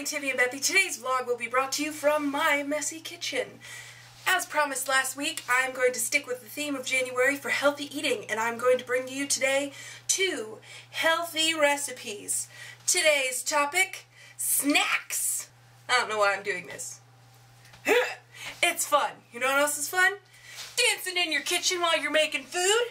morning, Tiffy and Bethy. Today's vlog will be brought to you from my messy kitchen. As promised last week, I'm going to stick with the theme of January for healthy eating, and I'm going to bring you today two healthy recipes. Today's topic, snacks. I don't know why I'm doing this. it's fun. You know what else is fun? Dancing in your kitchen while you're making food.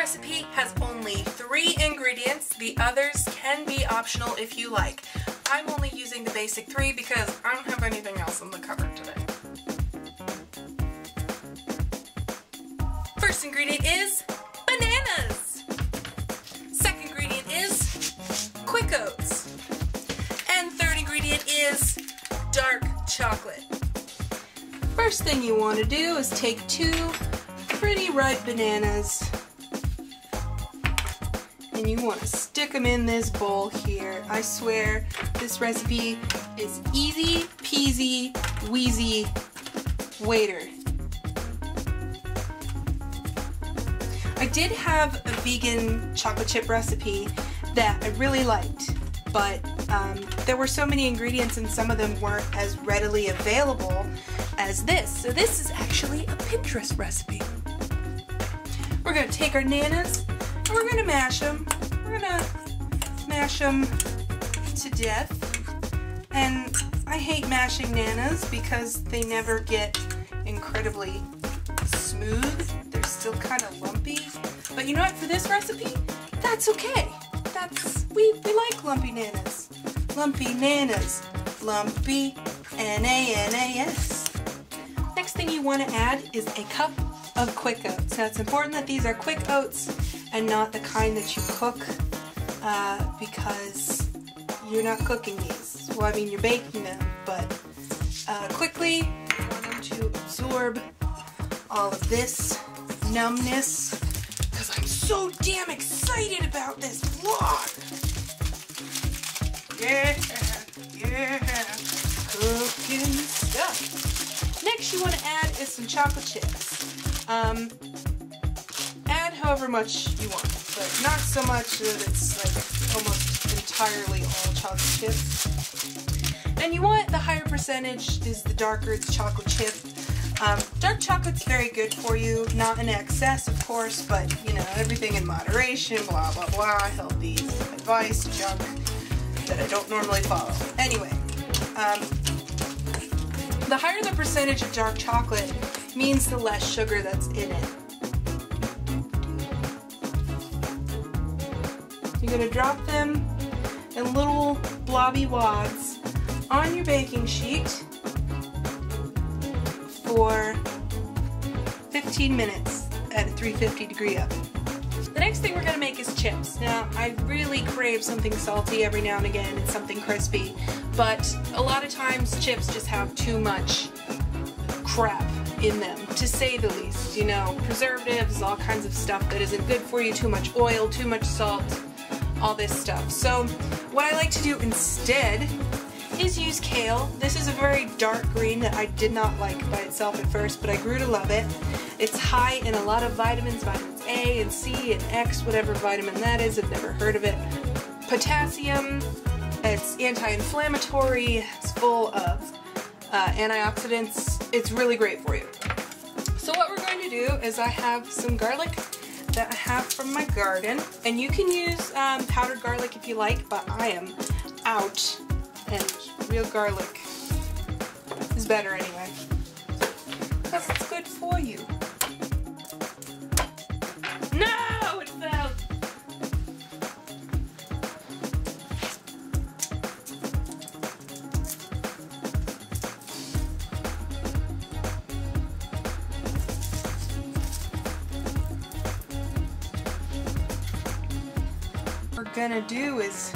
Recipe has only three ingredients. The others can be optional if you like. I'm only using the basic three because I don't have anything else in the cupboard today. First ingredient is bananas. Second ingredient is quick oats. And third ingredient is dark chocolate. First thing you want to do is take two pretty ripe bananas you want to stick them in this bowl here. I swear this recipe is easy peasy wheezy waiter. I did have a vegan chocolate chip recipe that I really liked, but um, there were so many ingredients and some of them weren't as readily available as this. So this is actually a Pinterest recipe. We're to take our nanas we're to mash them. We're to mash them to death. And I hate mashing nanas because they never get incredibly smooth. They're still kind of lumpy. But you know what? For this recipe, that's okay. That's we, we like lumpy nanas. Lumpy nanas. Lumpy N-A-N-A-S. Next thing you want to add is a cup of quick oats. Now it's important that these are quick oats and not the kind that you cook uh, because you're not cooking these. Well, I mean, you're baking them, but uh, quickly want them to absorb all of this numbness because I'm so damn excited about this vlog. Yeah, yeah, cooking stuff. Next you want to add is some chocolate chips. Um, however much you want, but not so much that it's like almost entirely all chocolate chips. And you want the higher percentage is the darker the chocolate chip. Um, dark chocolate's very good for you, not in excess of course, but you know, everything in moderation, blah blah blah, healthy advice, junk that I don't normally follow. Anyway, um, the higher the percentage of dark chocolate means the less sugar that's in it. Going to drop them in little blobby wads on your baking sheet for 15 minutes at a 350 degree oven. The next thing we're going to make is chips. Now, I really crave something salty every now and again and something crispy, but a lot of times chips just have too much crap in them, to say the least. You know, preservatives, all kinds of stuff that isn't good for you, too much oil, too much salt, all this stuff. So, what I like to do instead is use kale. This is a very dark green that I did not like by itself at first, but I grew to love it. It's high in a lot of vitamins, vitamins A and C and X, whatever vitamin that is, I've never heard of it. Potassium, it's anti-inflammatory, it's full of uh, antioxidants. It's really great for you. So what we're going to do is I have some garlic that I have from my garden, and you can use um, powdered garlic if you like, but I am out and real garlic is better anyway. Gonna do is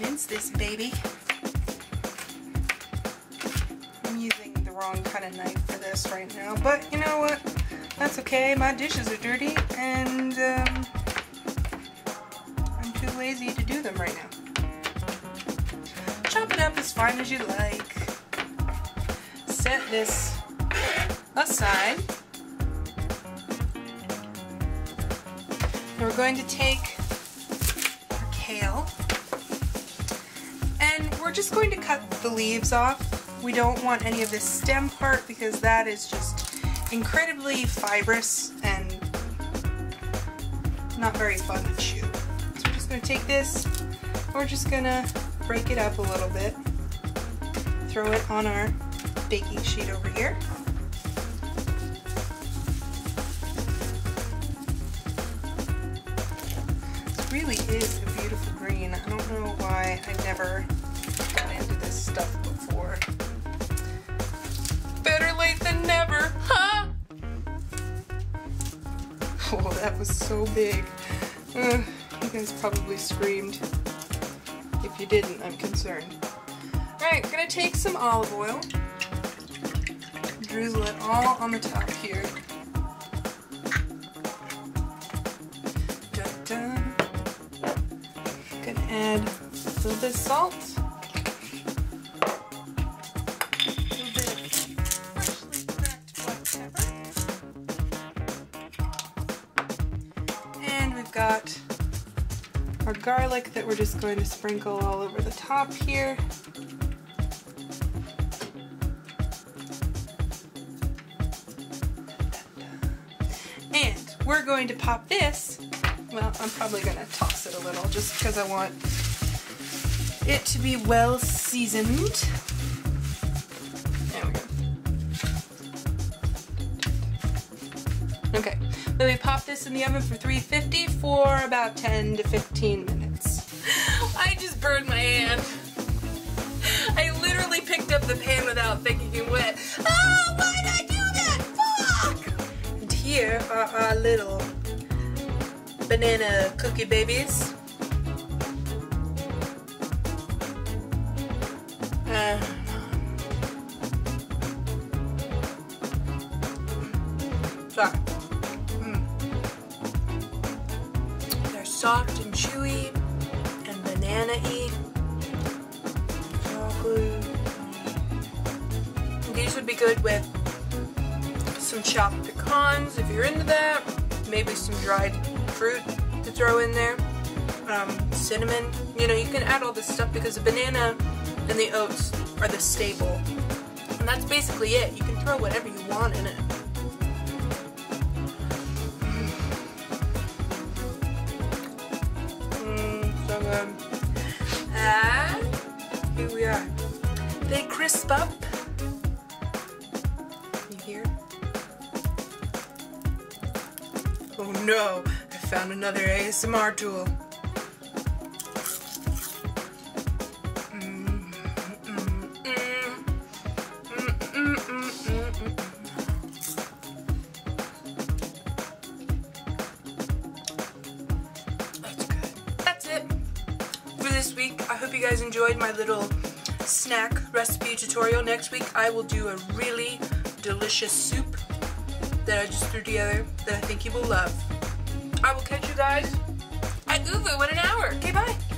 mince this baby. I'm using the wrong kind of knife for this right now. But you know what? That's okay. My dishes are dirty and um, I'm too lazy to do them right now. Chop it up as fine as you like. Set this aside. we're going to take and we're just going to cut the leaves off. We don't want any of this stem part because that is just incredibly fibrous and not very fun to chew. So we're just going to take this, we're just going to break it up a little bit, throw it on our baking sheet over here. really is don't know why I never into this stuff before. Better late than never, huh? Oh, that was so big. Uh, you guys probably screamed. If you didn't, I'm concerned. Alright, we're gonna take some olive oil, drizzle it all on the top here. Add a little bit of salt. And we've got our garlic that we're just going to sprinkle all over the top here. And we're going to pop this well, I'm probably going to toss it a little just because I want it to be well seasoned. There we go. Okay, then we pop this in the oven for 350 for about 10 to 15 minutes. I just burned my hand. I literally picked up the pan without thinking it wet. Oh, why did I do that? Fuck! And here are our little banana cookie babies. Uh, sorry. Mm. They're soft and chewy and banana-y. These would be good with some chopped pecans if you're into that. Maybe some dried fruit to throw in there, um, cinnamon. You know, you can add all this stuff because the banana and the oats are the staple. And that's basically it. You can throw whatever you want in it. Mmm, so good. And here we are. They crisp up. You hear? Oh no, found another ASMR tool. That's it for this week. I hope you guys enjoyed my little snack recipe tutorial. Next week I will do a really delicious soup that I just threw together that I think you will love. I will catch you guys at Uvu in an hour. Okay, bye.